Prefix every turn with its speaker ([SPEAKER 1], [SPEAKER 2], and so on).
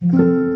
[SPEAKER 1] Mm-hmm.